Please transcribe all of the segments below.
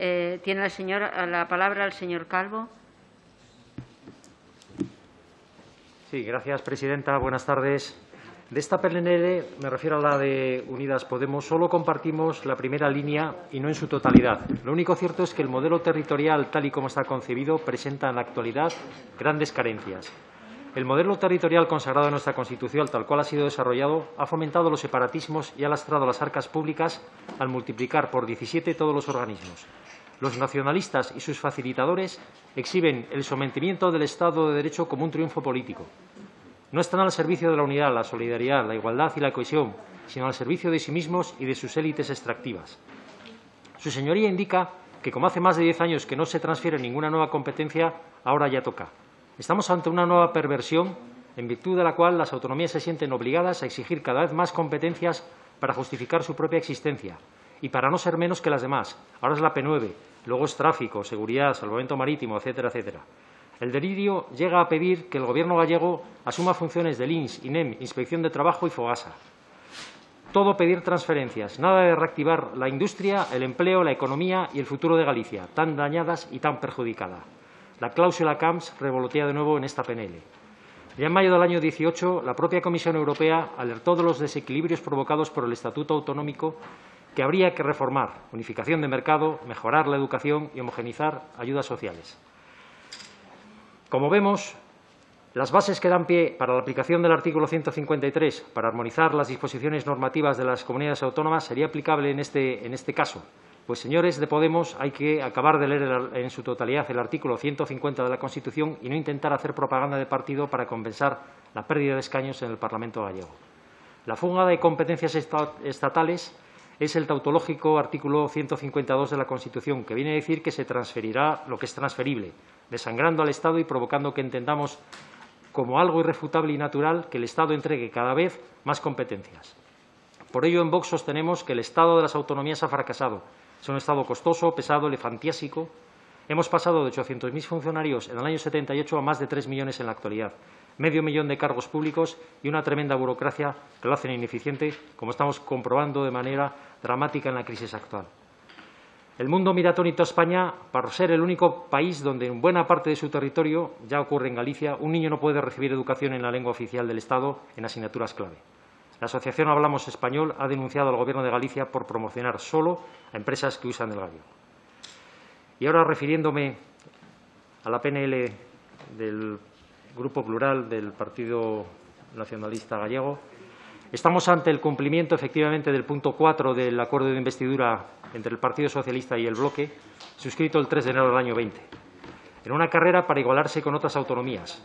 Eh, tiene la, señora, la palabra el señor Calvo. Sí, gracias, presidenta. Buenas tardes. De esta PNL, me refiero a la de Unidas Podemos, solo compartimos la primera línea y no en su totalidad. Lo único cierto es que el modelo territorial, tal y como está concebido, presenta en la actualidad grandes carencias. El modelo territorial consagrado en nuestra Constitución, tal cual ha sido desarrollado, ha fomentado los separatismos y ha lastrado las arcas públicas al multiplicar por 17 todos los organismos. Los nacionalistas y sus facilitadores exhiben el sometimiento del Estado de Derecho como un triunfo político. No están al servicio de la unidad, la solidaridad, la igualdad y la cohesión, sino al servicio de sí mismos y de sus élites extractivas. Su señoría indica que, como hace más de diez años que no se transfiere ninguna nueva competencia, ahora ya toca. Estamos ante una nueva perversión en virtud de la cual las autonomías se sienten obligadas a exigir cada vez más competencias para justificar su propia existencia y para no ser menos que las demás. Ahora es la P9, luego es tráfico, seguridad, salvamento marítimo, etcétera, etcétera. El delirio llega a pedir que el Gobierno gallego asuma funciones del INS, INEM, Inspección de Trabajo y FOGASA. Todo pedir transferencias, nada de reactivar la industria, el empleo, la economía y el futuro de Galicia, tan dañadas y tan perjudicadas. La cláusula CAMS revolotea de nuevo en esta PNL. Ya en mayo del año 18, la propia Comisión Europea alertó de los desequilibrios provocados por el Estatuto Autonómico que habría que reformar, unificación de mercado, mejorar la educación y homogenizar ayudas sociales. Como vemos, las bases que dan pie para la aplicación del artículo 153 para armonizar las disposiciones normativas de las comunidades autónomas sería aplicable en este, en este caso, pues, señores de Podemos, hay que acabar de leer en su totalidad el artículo 150 de la Constitución y no intentar hacer propaganda de partido para compensar la pérdida de escaños en el Parlamento gallego. La fuga de competencias estatales es el tautológico artículo 152 de la Constitución, que viene a decir que se transferirá lo que es transferible, desangrando al Estado y provocando que entendamos como algo irrefutable y natural que el Estado entregue cada vez más competencias. Por ello, en Vox sostenemos que el Estado de las autonomías ha fracasado es un Estado costoso, pesado, elefantiásico. Hemos pasado de 800.000 funcionarios en el año 78 a más de 3 millones en la actualidad. Medio millón de cargos públicos y una tremenda burocracia que lo hacen ineficiente, como estamos comprobando de manera dramática en la crisis actual. El mundo mira atónito a España para ser el único país donde en buena parte de su territorio, ya ocurre en Galicia, un niño no puede recibir educación en la lengua oficial del Estado en asignaturas clave. La Asociación Hablamos Español ha denunciado al Gobierno de Galicia por promocionar solo a empresas que usan el gallo. Y ahora, refiriéndome a la PNL del Grupo Plural del Partido Nacionalista Gallego, estamos ante el cumplimiento, efectivamente, del punto 4 del acuerdo de investidura entre el Partido Socialista y el Bloque, suscrito el 3 de enero del año 20, en una carrera para igualarse con otras autonomías,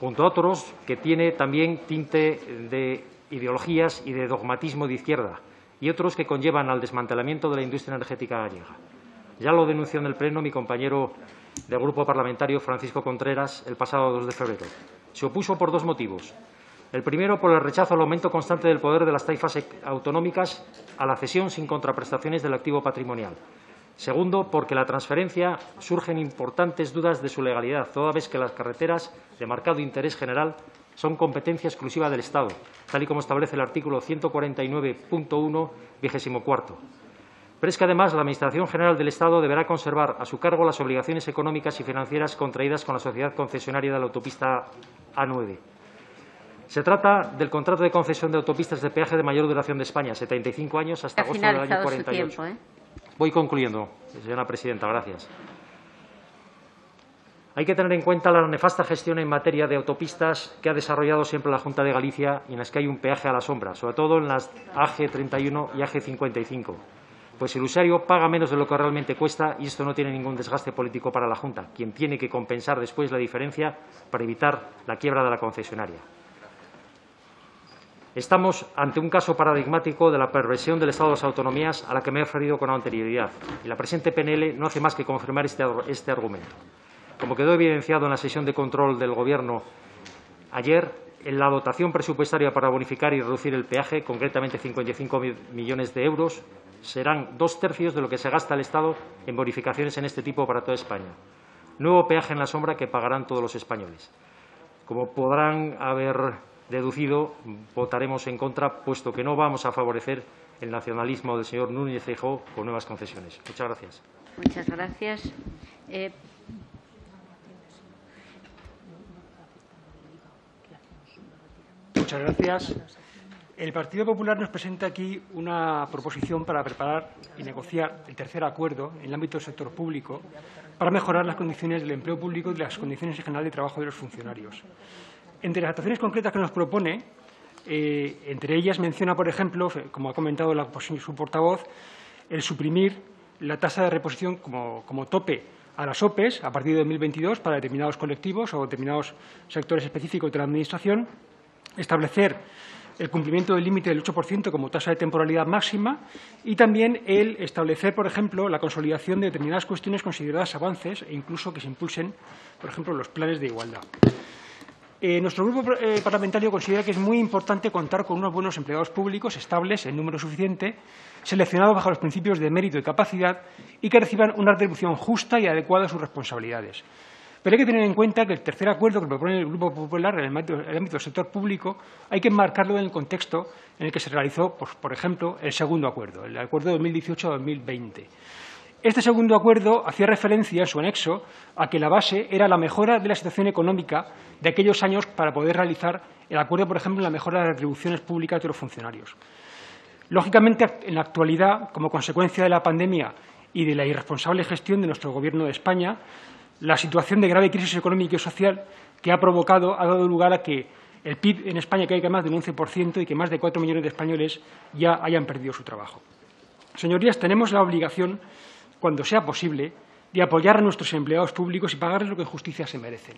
junto a otros que tiene también tinte de ideologías y de dogmatismo de izquierda, y otros que conllevan al desmantelamiento de la industria energética gallega. Ya lo denunció en el Pleno mi compañero del Grupo Parlamentario, Francisco Contreras, el pasado 2 de febrero. Se opuso por dos motivos. El primero, por el rechazo al aumento constante del poder de las taifas autonómicas a la cesión sin contraprestaciones del activo patrimonial. Segundo, porque la transferencia surgen importantes dudas de su legalidad, toda vez que las carreteras de marcado interés general son competencia exclusiva del Estado, tal y como establece el artículo 149.1, vigésimo cuarto. Pero es que, además, la Administración General del Estado deberá conservar a su cargo las obligaciones económicas y financieras contraídas con la sociedad concesionaria de la autopista A9. Se trata del contrato de concesión de autopistas de peaje de mayor duración de España, 75 años hasta agosto del año 48. Tiempo, ¿eh? Voy concluyendo, señora presidenta. Gracias. Hay que tener en cuenta la nefasta gestión en materia de autopistas que ha desarrollado siempre la Junta de Galicia y en las que hay un peaje a la sombra, sobre todo en las AG 31 y AG 55. Pues el usuario paga menos de lo que realmente cuesta y esto no tiene ningún desgaste político para la Junta, quien tiene que compensar después la diferencia para evitar la quiebra de la concesionaria. Estamos ante un caso paradigmático de la perversión del Estado de las autonomías a la que me he referido con anterioridad y la presente PNL no hace más que confirmar este, este argumento. Como quedó evidenciado en la sesión de control del Gobierno ayer, en la dotación presupuestaria para bonificar y reducir el peaje, concretamente 55 millones de euros, serán dos tercios de lo que se gasta el Estado en bonificaciones en este tipo para toda España. Nuevo peaje en la sombra que pagarán todos los españoles. Como podrán haber deducido, votaremos en contra, puesto que no vamos a favorecer el nacionalismo del señor Núñez Feijóo con nuevas concesiones. Muchas gracias. Muchas gracias. Eh, Muchas gracias. El Partido Popular nos presenta aquí una proposición para preparar y negociar el tercer acuerdo en el ámbito del sector público para mejorar las condiciones del empleo público y las condiciones en general de trabajo de los funcionarios. Entre las actuaciones concretas que nos propone, eh, entre ellas menciona, por ejemplo, como ha comentado la, su portavoz, el suprimir la tasa de reposición como tope a las OPEs a partir de 2022 para determinados colectivos o determinados sectores específicos de la Administración, establecer el cumplimiento del límite del 8% como tasa de temporalidad máxima y también el establecer, por ejemplo, la consolidación de determinadas cuestiones consideradas avances e incluso que se impulsen, por ejemplo, los planes de igualdad. Eh, nuestro grupo eh, parlamentario considera que es muy importante contar con unos buenos empleados públicos estables en número suficiente, seleccionados bajo los principios de mérito y capacidad y que reciban una retribución justa y adecuada a sus responsabilidades. Pero hay que tener en cuenta que el tercer acuerdo que propone el Grupo Popular en el ámbito, del sector público hay que enmarcarlo en el contexto en el que se realizó, por ejemplo, el segundo acuerdo, el acuerdo de 2018-2020. Este segundo acuerdo hacía referencia en su anexo a que la base era la mejora de la situación económica de aquellos años para poder realizar el acuerdo, por ejemplo, en la mejora de las retribuciones públicas de los funcionarios. Lógicamente, en la actualidad, como consecuencia de la pandemia y de la irresponsable gestión de nuestro Gobierno de España, la situación de grave crisis económica y social que ha provocado ha dado lugar a que el PIB en España caiga más del 11% y que más de cuatro millones de españoles ya hayan perdido su trabajo. Señorías, tenemos la obligación, cuando sea posible, de apoyar a nuestros empleados públicos y pagarles lo que en justicia se merecen.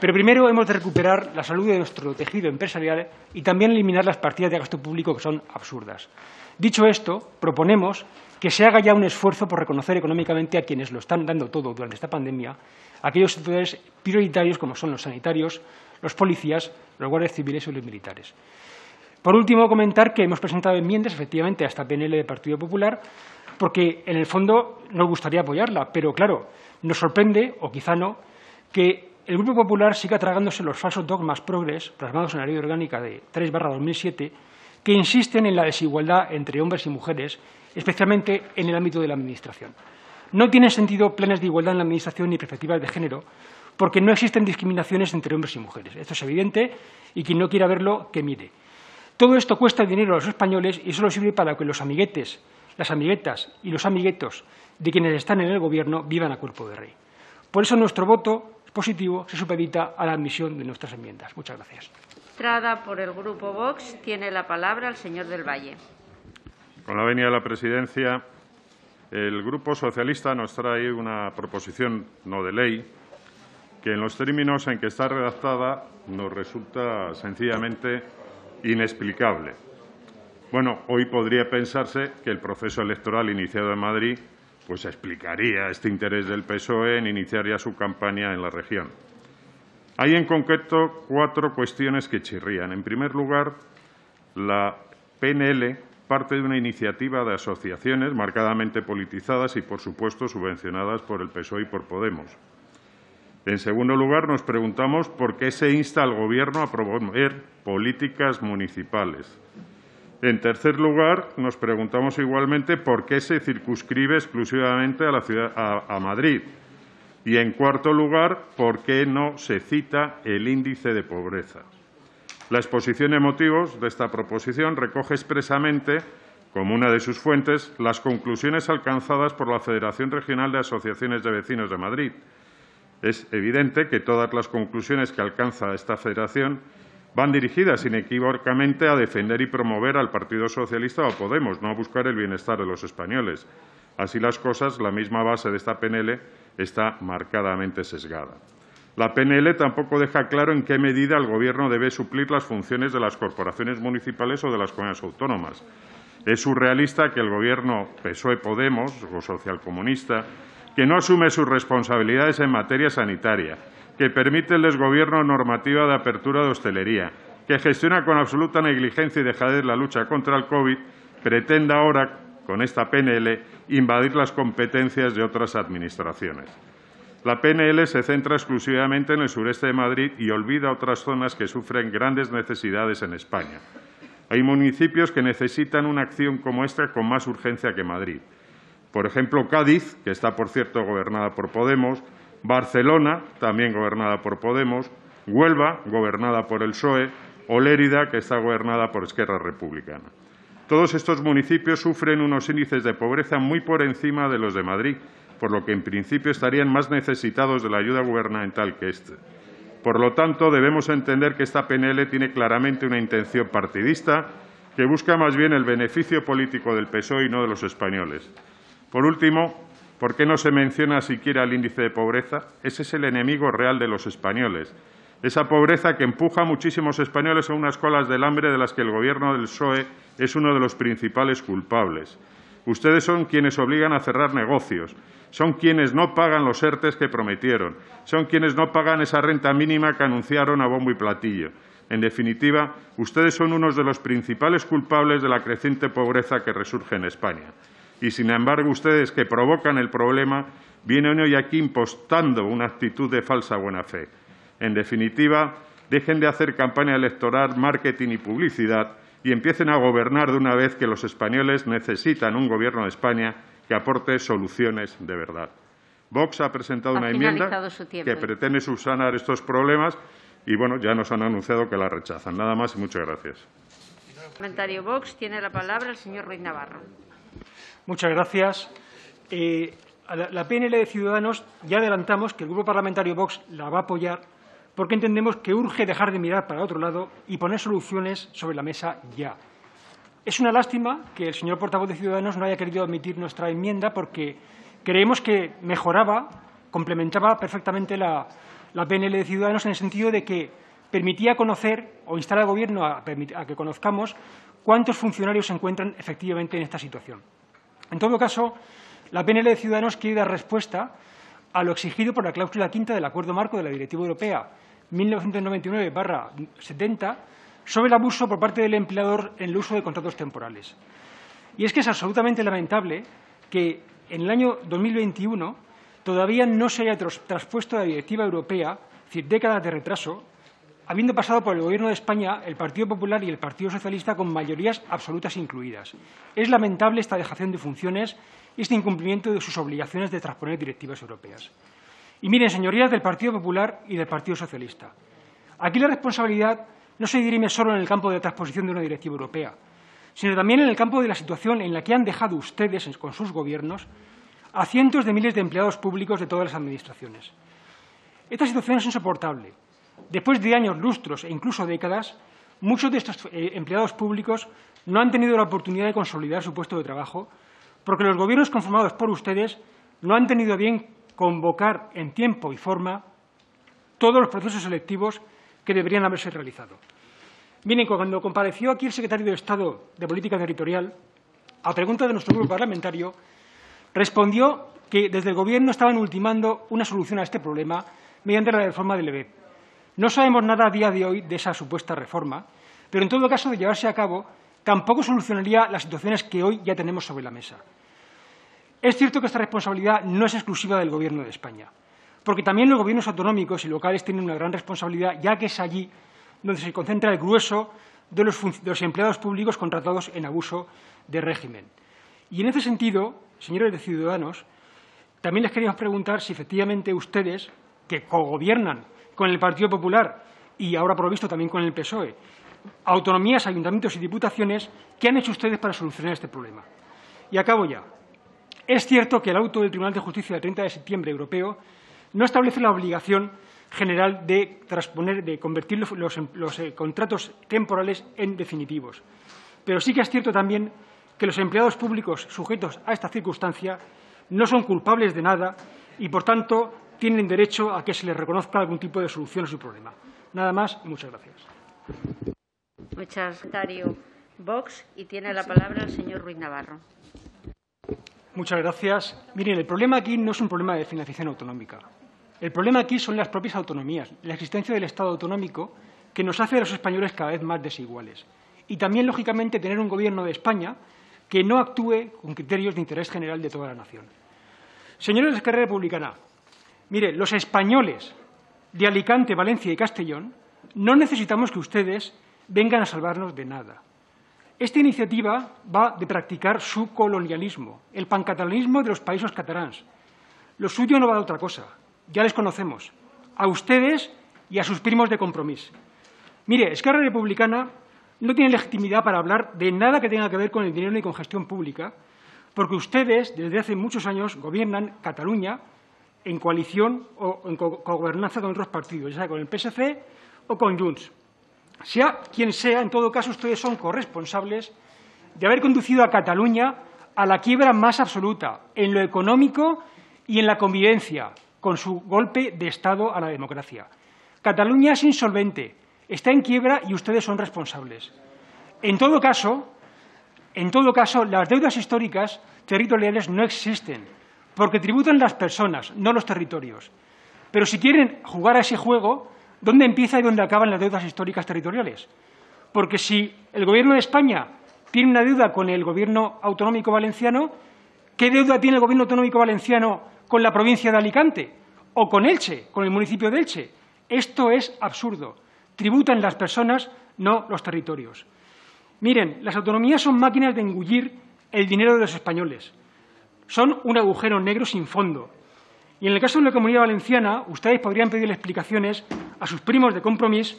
Pero primero hemos de recuperar la salud de nuestro tejido empresarial y también eliminar las partidas de gasto público que son absurdas. Dicho esto, proponemos que se haga ya un esfuerzo por reconocer económicamente a quienes lo están dando todo durante esta pandemia, aquellos sectores prioritarios como son los sanitarios, los policías, los guardias civiles y los militares. Por último, comentar que hemos presentado enmiendas, efectivamente, a esta PNL del Partido Popular, porque en el fondo nos gustaría apoyarla, pero claro, nos sorprende, o quizá no, que el Grupo Popular siga tragándose los falsos dogmas progres plasmados en la Ley Orgánica de 3-2007 que insisten en la desigualdad entre hombres y mujeres, especialmente en el ámbito de la Administración. No tienen sentido planes de igualdad en la Administración ni perspectivas de género, porque no existen discriminaciones entre hombres y mujeres. Esto es evidente y quien no quiera verlo, que mire. Todo esto cuesta dinero a los españoles y solo sirve para que los amiguetes, las amiguetas y los amiguetos de quienes están en el Gobierno vivan a cuerpo de rey. Por eso nuestro voto positivo se supedita a la admisión de nuestras enmiendas. Muchas gracias. Trada por el Grupo Vox. Tiene la palabra el señor del Valle. Con la venia de la presidencia, el Grupo Socialista nos trae una proposición no de ley que, en los términos en que está redactada, nos resulta sencillamente inexplicable. Bueno, hoy podría pensarse que el proceso electoral iniciado en Madrid pues explicaría este interés del PSOE en iniciar ya su campaña en la región. Hay en concreto cuatro cuestiones que chirrían. En primer lugar, la PNL parte de una iniciativa de asociaciones marcadamente politizadas y, por supuesto, subvencionadas por el PSOE y por Podemos. En segundo lugar, nos preguntamos por qué se insta al Gobierno a promover políticas municipales. En tercer lugar, nos preguntamos igualmente por qué se circunscribe exclusivamente a, la ciudad, a Madrid, y, en cuarto lugar, ¿por qué no se cita el índice de pobreza? La exposición de motivos de esta proposición recoge expresamente, como una de sus fuentes, las conclusiones alcanzadas por la Federación Regional de Asociaciones de Vecinos de Madrid. Es evidente que todas las conclusiones que alcanza esta federación van dirigidas inequívocamente a defender y promover al Partido Socialista o Podemos, no a buscar el bienestar de los españoles. Así las cosas, la misma base de esta PNL está marcadamente sesgada. La PNL tampoco deja claro en qué medida el Gobierno debe suplir las funciones de las corporaciones municipales o de las comunidades autónomas. Es surrealista que el Gobierno PSOE-Podemos o socialcomunista, que no asume sus responsabilidades en materia sanitaria, que permite el desgobierno normativa de apertura de hostelería, que gestiona con absoluta negligencia y dejadez la lucha contra el COVID, pretenda ahora con esta PNL, invadir las competencias de otras administraciones. La PNL se centra exclusivamente en el sureste de Madrid y olvida otras zonas que sufren grandes necesidades en España. Hay municipios que necesitan una acción como esta con más urgencia que Madrid. Por ejemplo, Cádiz, que está, por cierto, gobernada por Podemos, Barcelona, también gobernada por Podemos, Huelva, gobernada por el PSOE, o Lérida, que está gobernada por Esquerra Republicana. Todos estos municipios sufren unos índices de pobreza muy por encima de los de Madrid, por lo que en principio estarían más necesitados de la ayuda gubernamental que este. Por lo tanto, debemos entender que esta PNL tiene claramente una intención partidista que busca más bien el beneficio político del PSOE y no de los españoles. Por último, ¿por qué no se menciona siquiera el índice de pobreza? Ese es el enemigo real de los españoles. Esa pobreza que empuja a muchísimos españoles a unas colas del hambre de las que el Gobierno del PSOE es uno de los principales culpables. Ustedes son quienes obligan a cerrar negocios, son quienes no pagan los ERTES que prometieron, son quienes no pagan esa renta mínima que anunciaron a bombo y platillo. En definitiva, ustedes son unos de los principales culpables de la creciente pobreza que resurge en España. Y, sin embargo, ustedes que provocan el problema vienen hoy aquí impostando una actitud de falsa buena fe. En definitiva, dejen de hacer campaña electoral, marketing y publicidad y empiecen a gobernar de una vez que los españoles necesitan un Gobierno de España que aporte soluciones de verdad. Vox ha presentado Ha una enmienda que pretende subsanar estos problemas y, bueno, ya nos han anunciado que la rechazan. Nada más y muchas gracias. Parlamentario Vox tiene la palabra el señor Ruiz Navarro. Muchas gracias. Eh, a la, la PNL de Ciudadanos ya adelantamos que el Grupo Parlamentario Vox la va a apoyar porque entendemos que urge dejar de mirar para otro lado y poner soluciones sobre la mesa ya. Es una lástima que el señor portavoz de Ciudadanos no haya querido admitir nuestra enmienda porque creemos que mejoraba, complementaba perfectamente la, PNL de Ciudadanos en el sentido de que permitía conocer o instar al Gobierno a, a que conozcamos cuántos funcionarios se encuentran efectivamente en esta situación. En todo caso, la PNL de Ciudadanos quiere dar respuesta a lo exigido por la cláusula quinta del Acuerdo Marco de la Directiva Europea 1999-70 sobre el abuso por parte del empleador en el uso de contratos temporales. Y es que es absolutamente lamentable que en el año 2021 todavía no se haya traspuesto la directiva europea, es decir, décadas de retraso, habiendo pasado por el Gobierno de España el Partido Popular y el Partido Socialista con mayorías absolutas incluidas. Es lamentable esta dejación de funciones y este incumplimiento de sus obligaciones de transponer directivas europeas. Y miren, señorías del Partido Popular y del Partido Socialista, aquí la responsabilidad no se dirime solo en el campo de la transposición de una directiva europea, sino también en el campo de la situación en la que han dejado ustedes, con sus gobiernos, a cientos de miles de empleados públicos de todas las administraciones. Esta situación es insoportable. Después de años, lustros e incluso décadas, muchos de estos eh, empleados públicos no han tenido la oportunidad de consolidar su puesto de trabajo porque los gobiernos conformados por ustedes no han tenido bien convocar en tiempo y forma todos los procesos selectivos que deberían haberse realizado. Miren, cuando compareció aquí el secretario de Estado de Política Territorial, a pregunta de nuestro grupo parlamentario, respondió que desde el Gobierno estaban ultimando una solución a este problema mediante la reforma del EBEP. No sabemos nada a día de hoy de esa supuesta reforma, pero en todo caso, de llevarse a cabo, tampoco solucionaría las situaciones que hoy ya tenemos sobre la mesa. Es cierto que esta responsabilidad no es exclusiva del Gobierno de España, porque también los gobiernos autonómicos y locales tienen una gran responsabilidad, ya que es allí donde se concentra el grueso de los, empleados públicos contratados en abuso de régimen. Y en ese sentido, señores de Ciudadanos, también les queríamos preguntar si efectivamente ustedes, que cogobiernan con el Partido Popular y ahora por lo visto también con el PSOE, autonomías, ayuntamientos y diputaciones, ¿qué han hecho ustedes para solucionar este problema? Y acabo ya. Es cierto que el auto del Tribunal de Justicia del 30 de septiembre europeo no establece la obligación general de transponer, de convertir los, eh, contratos temporales en definitivos. Pero sí que es cierto también que los empleados públicos sujetos a esta circunstancia no son culpables de nada y, por tanto, tienen derecho a que se les reconozca algún tipo de solución a su problema. Nada más y muchas gracias. Muchas Parlamentario Vox y tiene la palabra el señor Ruiz Navarro. Muchas gracias. Miren, el problema aquí no es un problema de financiación autonómica. El problema aquí son las propias autonomías, la existencia del Estado autonómico que nos hace a los españoles cada vez más desiguales. Y también, lógicamente, tener un Gobierno de España que no actúe con criterios de interés general de toda la nación. Señores de Esquerra Republicana, mire, los españoles de Alicante, Valencia y Castellón no necesitamos que ustedes vengan a salvarnos de nada. Esta iniciativa va de practicar su colonialismo, el pancatalanismo de los países catalans. Lo suyo no va de otra cosa. Ya les conocemos. A ustedes y a sus primos de compromiso. Mire, Esquerra Republicana no tiene legitimidad para hablar de nada que tenga que ver con el dinero ni con gestión pública, porque ustedes, desde hace muchos años, gobiernan Cataluña en coalición o en gobernanza con otros partidos, ya sea con el PSC o con Junts. Sea quien sea, en todo caso, ustedes son corresponsables de haber conducido a Cataluña a la quiebra más absoluta en lo económico y en la convivencia, con su golpe de Estado a la democracia. Cataluña es insolvente, está en quiebra y ustedes son responsables. En todo caso, en todo caso, las deudas históricas territoriales no existen, porque tributan las personas, no los territorios. Pero si quieren jugar a ese juego, ¿dónde empieza y dónde acaban las deudas históricas territoriales? Porque si el Gobierno de España tiene una deuda con el Gobierno autonómico valenciano, ¿qué deuda tiene el Gobierno autonómico valenciano con la provincia de Alicante o con Elche, con el municipio de Elche? Esto es absurdo. Tributan las personas, no los territorios. Miren, las autonomías son máquinas de engullir el dinero de los españoles. Son un agujero negro sin fondo. Y en el caso de la Comunidad Valenciana, ustedes podrían pedirle explicaciones a sus primos de compromiso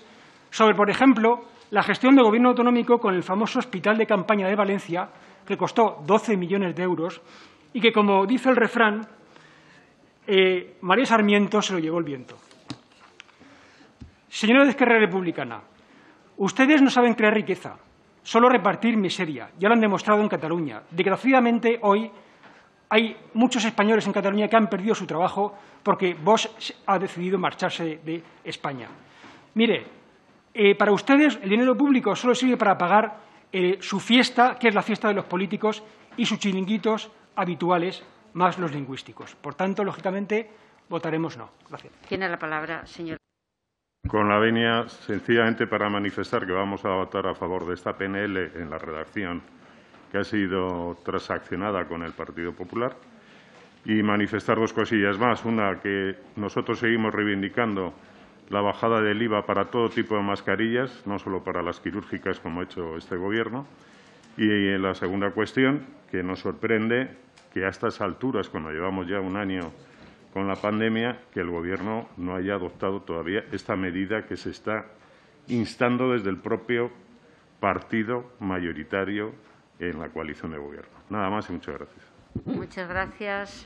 sobre, por ejemplo, la gestión del Gobierno autonómico con el famoso Hospital de Campaña de Valencia, que costó 12 millones de euros y que, como dice el refrán, eh, María Sarmiento se lo llevó el viento. Señores de Esquerra Republicana, ustedes no saben crear riqueza, solo repartir miseria. Ya lo han demostrado en Cataluña. Desgraciadamente, hoy hay muchos españoles en Cataluña que han perdido su trabajo porque Vox ha decidido marcharse de España. Mire, eh, para ustedes el dinero público solo sirve para pagar eh, su fiesta, que es la fiesta de los políticos, y sus chiringuitos habituales, más los lingüísticos. Por tanto, lógicamente, votaremos no. Gracias. Tiene la palabra, señor. Con la venia, sencillamente para manifestar que vamos a votar a favor de esta PNL en la redacción que ha sido transaccionada con el Partido Popular y manifestar dos cosillas más. Una, que nosotros seguimos reivindicando la bajada del IVA para todo tipo de mascarillas, no solo para las quirúrgicas como ha hecho este Gobierno. Y en la segunda cuestión, que nos sorprende que a estas alturas, cuando llevamos ya un año con la pandemia que el Gobierno no haya adoptado todavía esta medida que se está instando desde el propio partido mayoritario en la coalición de Gobierno. Nada más y muchas gracias. Muchas gracias.